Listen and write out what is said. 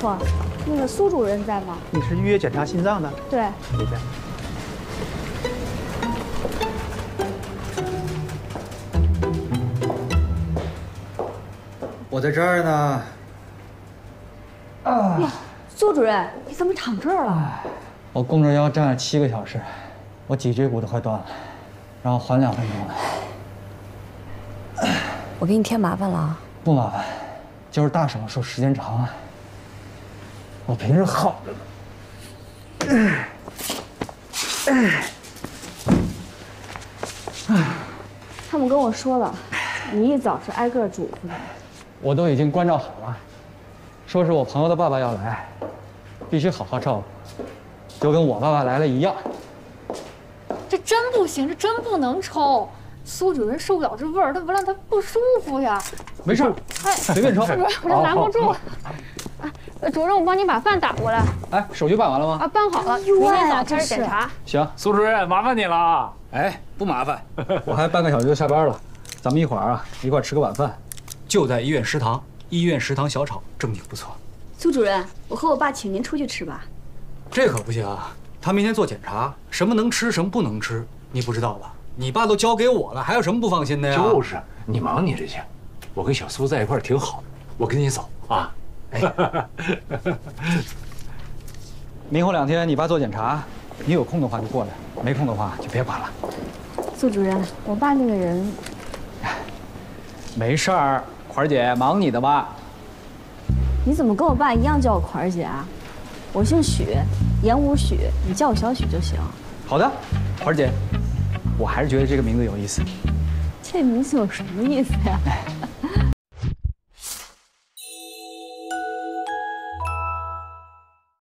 婆，那个苏主任在吗？你是预约检查心脏的？对，不在。我在这儿呢。呀，苏主任，你怎么躺这儿了？我弓着腰站了七个小时，我脊椎骨都快断了，然后缓两分钟了。我给你添麻烦了啊？不麻烦，就是大手术时间长啊。我平时好着呢。他们跟我说了，你一早是挨个嘱咐的。我都已经关照好了，说是我朋友的爸爸要来，必须好好照顾，就跟我爸爸来了一样。这真不行，这真不能抽。苏主任受不了这味儿，他不让他不舒服呀。没事，哎，随便抽。我这拦不住。哎，主任，我帮你把饭打过来。哎，手续办完了吗？啊，办好了，明天早开始检查。行，苏主任，麻烦你了。哎，不麻烦，我还半个小时就下班了，咱们一会儿啊一块吃个晚饭，就在医院食堂。医院食堂小炒正经不错。苏主任，我和我爸请您出去吃吧。这可不行啊，他明天做检查，什么能吃，什么不能吃，你不知道吧？你爸都交给我了，还有什么不放心的呀？就是，你忙你这些，我跟小苏在一块儿挺好的，我跟你走啊。明后两天你爸做检查，你有空的话就过来，没空的话就别管了。苏主任，我爸那个人，没事儿。款儿姐，忙你的吧。你怎么跟我爸一样叫我款儿姐啊？我姓许，言无许，你叫我小许就行。好的，款儿姐，我还是觉得这个名字有意思。这名字有什么意思呀？